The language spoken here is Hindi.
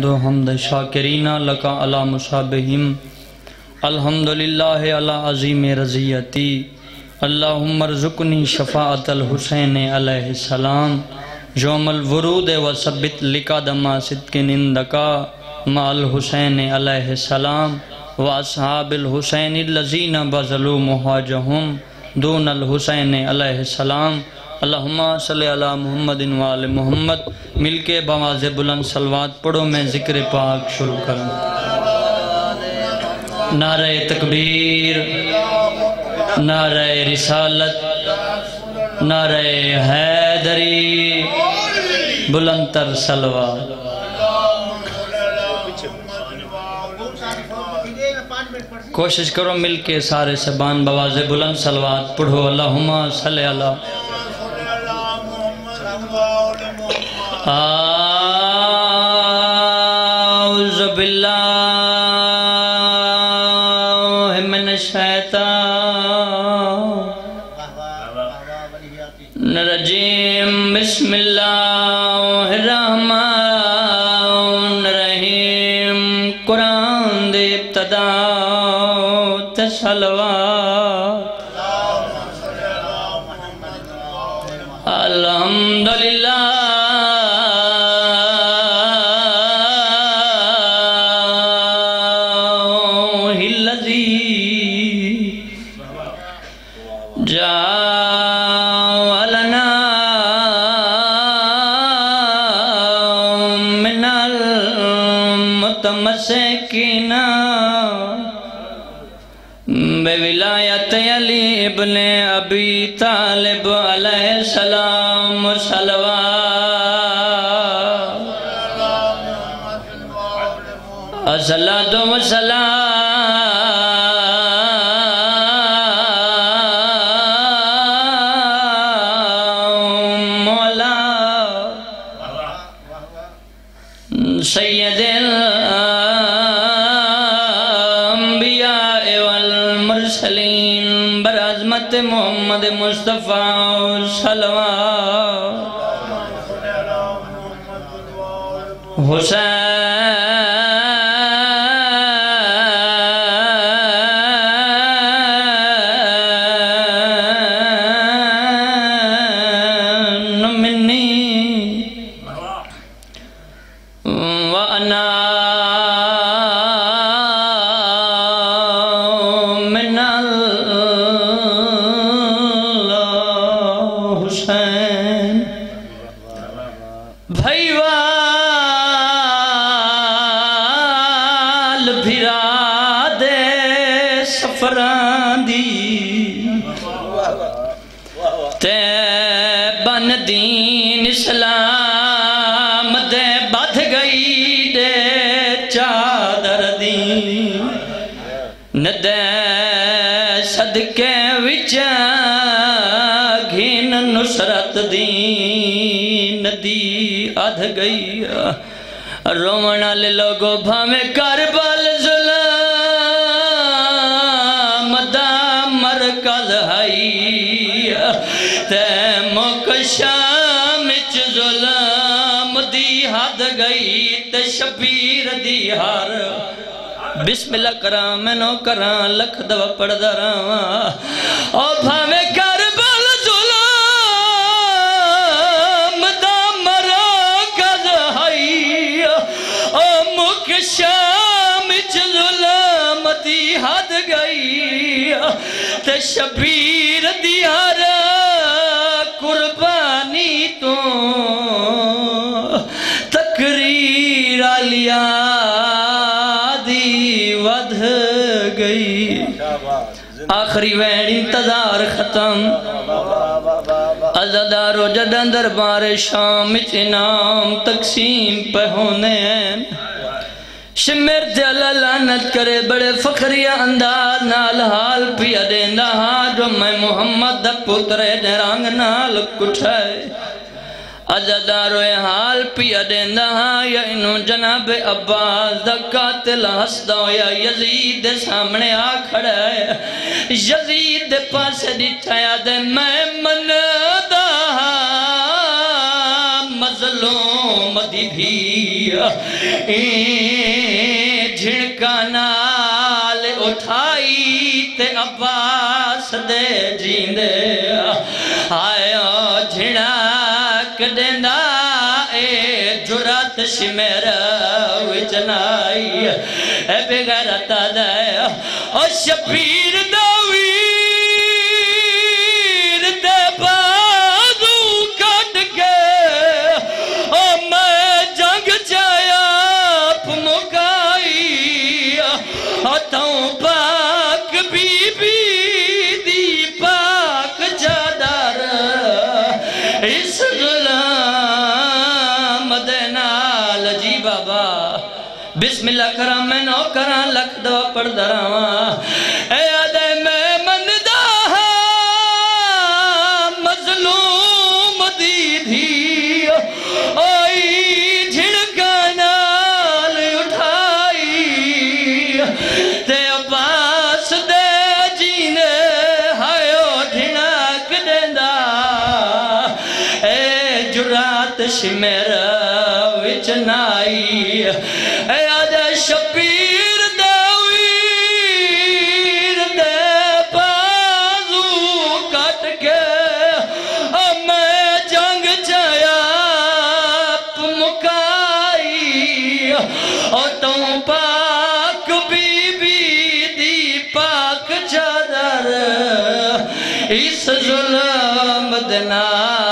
दो हमद शाकिरीना लका अला मुशाबहिम। अल्हम्दुलिल्लाह अला अजीम रज़ियती। अल्लाहुम्मरज़ुकनी शफ़ाअतल हुसैन अलैहिस्सलाम यौमल वरूद व सब्बित लिकादमा सिद्किन इंदका माल हुसैन अलैहिस्सलाम व असहाबिल हुसैन लज़ीना बज़लु मुहाजहुम। दूनल हुसैन अलैहिस्सलाम अल्लाहुम्मा सल्लि अला मुहम्मदिन व आले मोहम्मद। मिलके बवाज बुलंद सलवात पढ़ो, मैं ज़िक्र पाक शुरू करूँ। नारे तकबीर, नारे रिसालत, नारे हैदरी बुलंदर सलवात कोशिश करो मिलके सारे सबान बवाज बुलंद सलवात पढ़ो। अल्लाहुम्मा सल्लि अला रजीम बिस्मिल्लाहिर रहमानिर रहीम कुरान दे इब्तदा। ते मुतमस्सिकिना बेविलायत अली इब्ने अबी तालिब सलाम सलवा असलातु वसलाम मुरसलीन बराजमत मोहम्मद मुस्तफ़ा सलवा हुसैन भईवाल फिरा दे सफरां दी। ते बन दीन इस्लाम दे बध गई दे चादर दी। नदे सदके विच घिन नुसरत दी नदी अध गई। रोवण लोगो भावे करबल जुल्म दा ते मुक शाम जुल्म, दी हद गई ते शबीर दी हर। बिस्मिल्लाह करा मैनो करा लख दवा पढ़दा रहा ओ भावे करबल दी हद गई। ते शबीर दी हर कुर्बानी तो। तकरीर आलिया दी वध गई। आखिरी वैन इंतज़ार खत्म। अजादारो जडा दरबार शाम इनाम तकसीम पे होने हैं। शिमर जला लानत करे बड़े फखरिया अंदाज नाल, हाल पिया देंदा हाँ जो मैं मोहम्मद दा पुत्र दे रंग नाल कुठाए अजादारो हाल पिया देंदा हाँ या इनु जनाब अब्बास दा कातिल हसदा होया यजीद दे सामने आ खड़ा है। यजीद दे पासे दिठाया दे मैं मनदा, मजलूम दी भी झिड़का नाल उठाई ते अब्बास दे जींदे आया झिड़क देंदा ए जुरत दवी दे पाक, बीबी दी पाक जादार इस गुलाम दे नाल जी बाबा। बिस्मिल्लाह करा, मैं नौकरा लख दो दवा पढ़ जुरात शिमेर विच नाई आजा शबीर दवीर दे बाजू कट के। मैं जंग जाया मुकाई। ओ तू पाक बीबी दी पाक चादर। इस जुल्म दे नाल